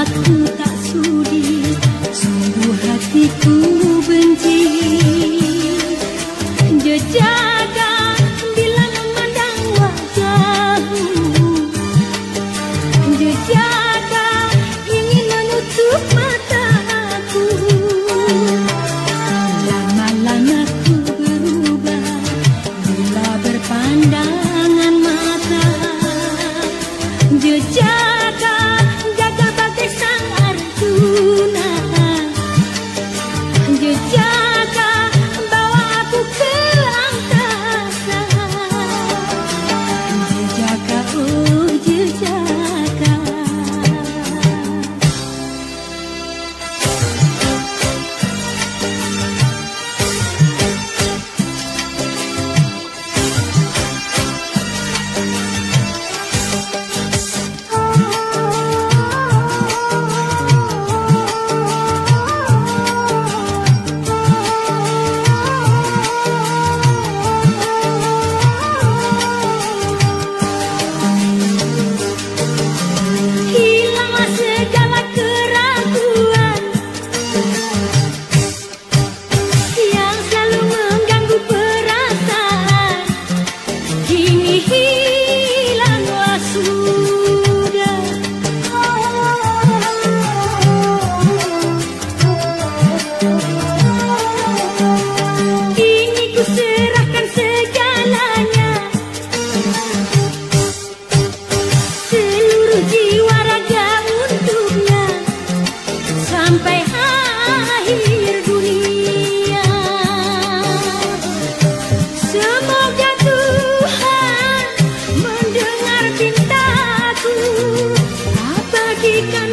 aku Mexicana.